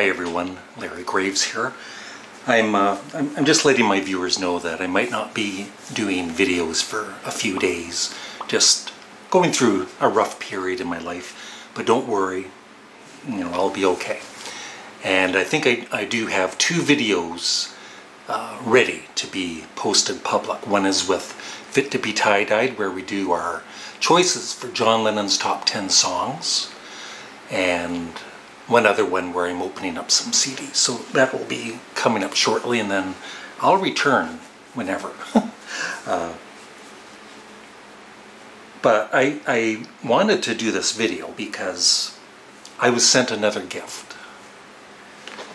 Hi everyone, Larry Graves here. I'm, uh, I'm, just letting my viewers know that I might not be doing videos for a few days, just going through a rough period in my life, but don't worry, you know, I'll be okay. And I think I, I do have two videos uh, ready to be posted public. One is with Fit to be Tie-Dyed, where we do our choices for John Lennon's top 10 songs, and one other one where I'm opening up some CDs. So that will be coming up shortly and then I'll return whenever. uh, but I, I wanted to do this video because I was sent another gift.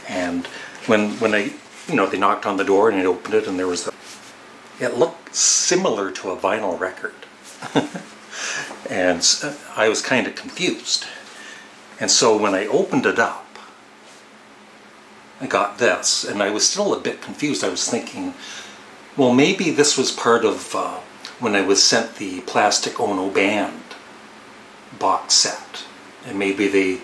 And when, when I, you know, they knocked on the door and I opened it and there was it looked similar to a vinyl record. and I was kind of confused. And so when I opened it up, I got this, and I was still a bit confused. I was thinking, well, maybe this was part of uh, when I was sent the Plastic Ono Band box set, and maybe they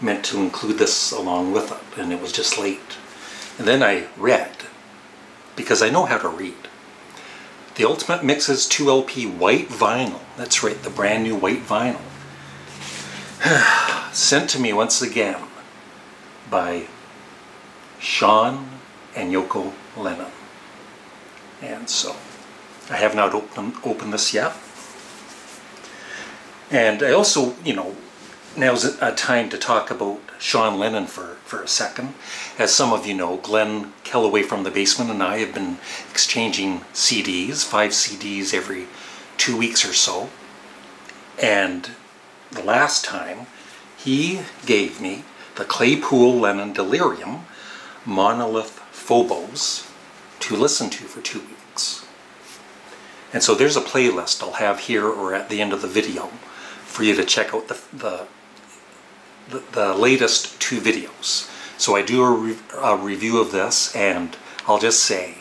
meant to include this along with it, and it was just late. And then I read, because I know how to read. The Ultimate Mixes 2LP white vinyl. That's right, the brand new white vinyl. Sent to me once again by Sean and Yoko Lennon. And so I have not opened opened this yet. And I also, you know, now's a time to talk about Sean Lennon for, for a second. As some of you know, Glenn Kellaway from the basement and I have been exchanging CDs, five CDs every two weeks or so. And the last time, he gave me the Claypool Lennon Delirium Monolith Phobos to listen to for two weeks. And so there's a playlist I'll have here or at the end of the video for you to check out the, the, the, the latest two videos. So I do a, re a review of this and I'll just say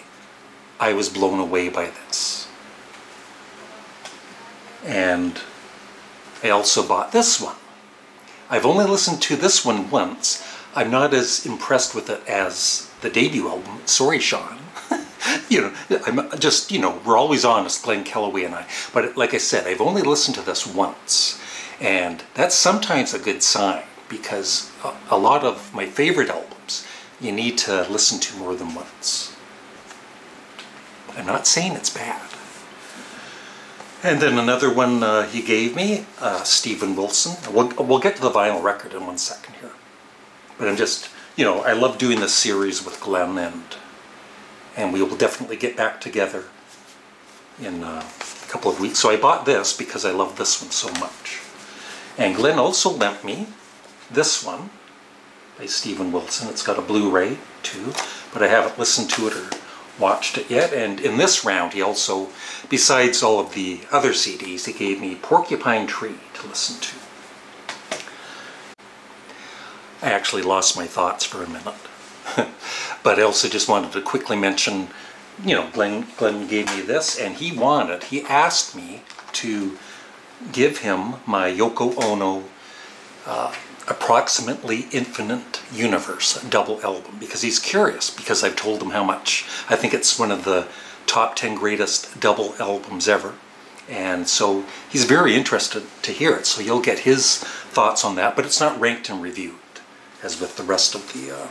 I was blown away by this. And I also bought this one. I've only listened to this one once. I'm not as impressed with it as the debut album, Sorry Sean. you know, I'm just, you know, we're always honest, Glenn Kellaway and I. But like I said, I've only listened to this once. And that's sometimes a good sign because a lot of my favorite albums you need to listen to more than once. I'm not saying it's bad. And then another one uh, he gave me, uh, Steven Wilson. We'll, we'll get to the vinyl record in one second here. But I'm just, you know, I love doing this series with Glenn and and we will definitely get back together in uh, a couple of weeks. So I bought this because I love this one so much. And Glenn also lent me this one by Steven Wilson. It's got a Blu-ray too, but I haven't listened to it or watched it yet. And in this round, he also, besides all of the other CDs, he gave me Porcupine Tree to listen to. I actually lost my thoughts for a minute. but I also just wanted to quickly mention, you know, Glenn, Glenn gave me this, and he wanted, he asked me to give him my Yoko Ono uh, approximately infinite universe double album because he's curious because I've told him how much. I think it's one of the top 10 greatest double albums ever and so he's very interested to hear it so you'll get his thoughts on that but it's not ranked and reviewed as with the rest of the uh,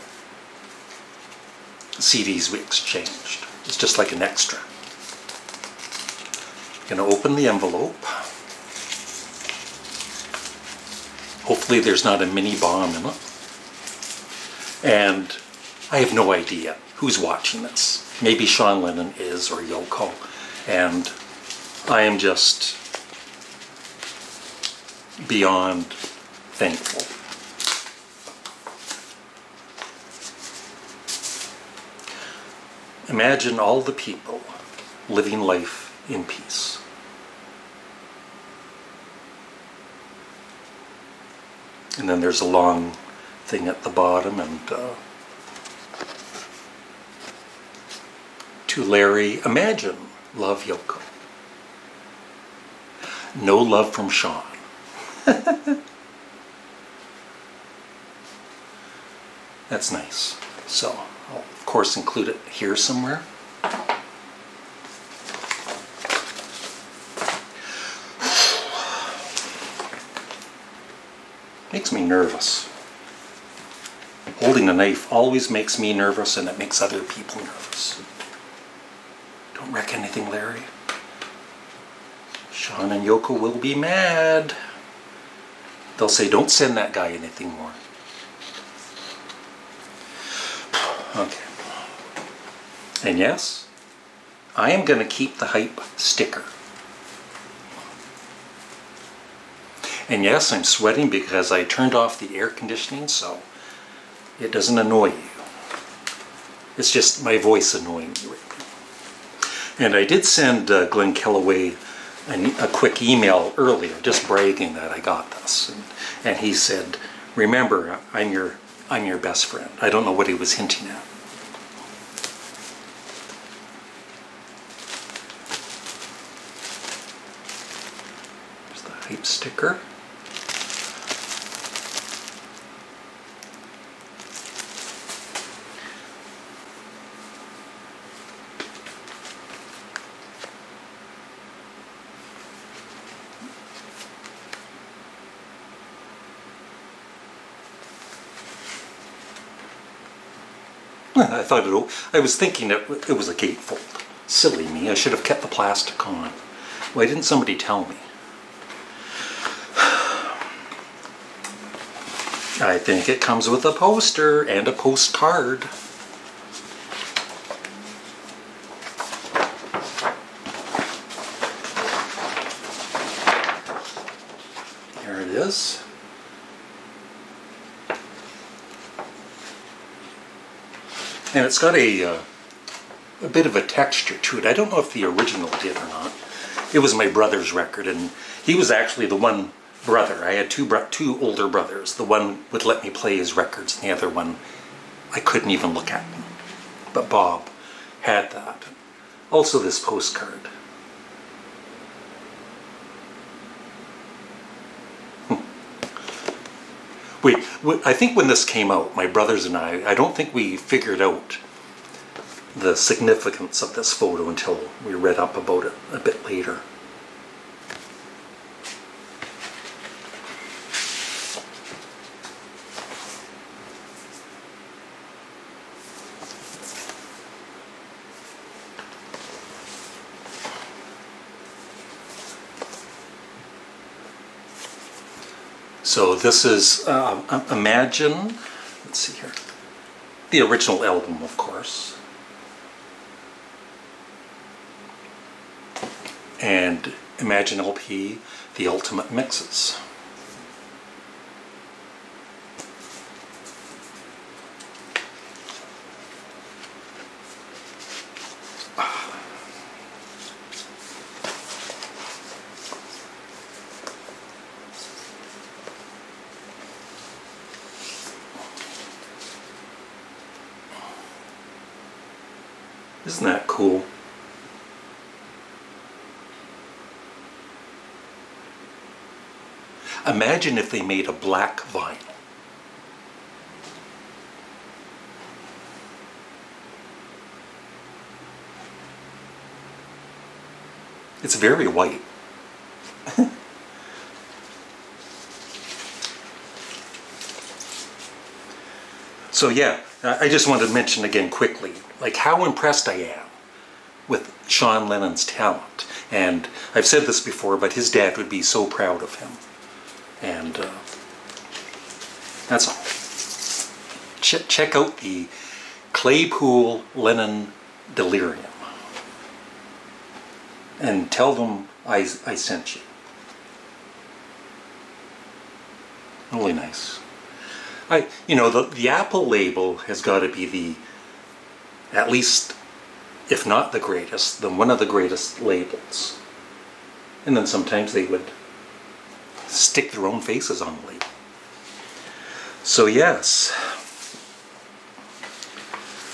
CDs we exchanged. It's just like an extra. I'm to open the envelope Hopefully there's not a mini bomb in it. And I have no idea who's watching this. Maybe Sean Lennon is or Yoko. And I am just beyond thankful. Imagine all the people living life in peace. And then there's a long thing at the bottom and uh, to Larry, imagine love Yoko. No love from Sean. That's nice. So I'll of course include it here somewhere. Me nervous. Holding a knife always makes me nervous and it makes other people nervous. Don't wreck anything, Larry. Sean and Yoko will be mad. They'll say, don't send that guy anything more. Okay. And yes, I am going to keep the hype sticker. And yes, I'm sweating because I turned off the air conditioning so it doesn't annoy you. It's just my voice annoying you. And I did send uh, Glenn Kellaway a, a, quick email earlier, just bragging that I got this. And, and he said, remember, I'm your, I'm your best friend. I don't know what he was hinting at. There's the hype sticker. I thought it. I was thinking it, it was a gatefold. Silly me. I should have kept the plastic on. Why didn't somebody tell me? I think it comes with a poster and a postcard. Here it is. And it's got a, uh, a bit of a texture to it. I don't know if the original did or not. It was my brother's record, and he was actually the one brother. I had two two older brothers. The one would let me play his records, and the other one I couldn't even look at. But Bob had that. Also this postcard. We, I think when this came out, my brothers and I, I don't think we figured out the significance of this photo until we read up about it a bit later. So this is uh, Imagine, let's see here, the original album of course. And Imagine LP, the ultimate mixes. Isn't that cool? Imagine if they made a black vinyl. It's very white. so yeah, I just wanted to mention again quickly, like how impressed I am with Sean Lennon's talent. And I've said this before, but his dad would be so proud of him. And uh, that's all. Ch check out the Claypool Lennon Delirium. And tell them I, I sent you. Really nice. I, you know, the, the Apple label has got to be the, at least, if not the greatest, then one of the greatest labels. And then sometimes they would stick their own faces on the label. So yes,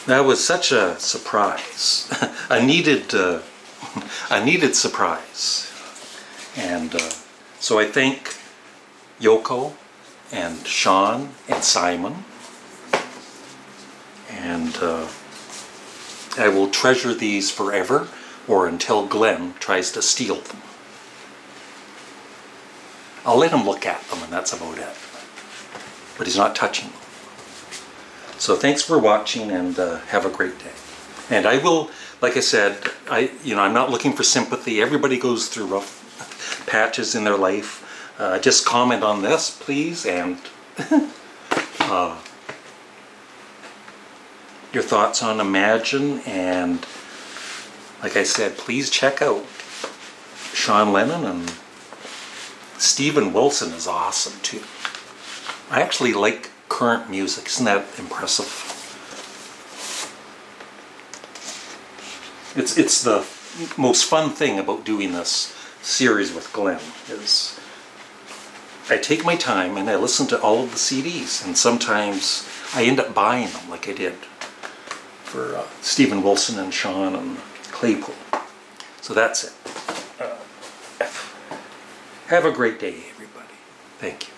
that was such a surprise, a needed, uh, a needed surprise. And uh, so I thank Yoko and Sean and Simon And uh, I will treasure these forever or until Glenn tries to steal them. I'll let him look at them and that's about it. But he's not touching them. So thanks for watching and uh, have a great day. And I will, like I said, I you know I'm not looking for sympathy. Everybody goes through rough patches in their life. Uh, just comment on this, please, and uh, your thoughts on Imagine. And like I said, please check out Sean Lennon and Steven Wilson is awesome too. I actually like current music. Isn't that impressive? It's it's the most fun thing about doing this series with Glenn is I take my time and I listen to all of the CDs and sometimes I end up buying them like I did for uh, Steven Wilson and Sean and Claypool. So that's it. Uh, have a great day, everybody. Thank you.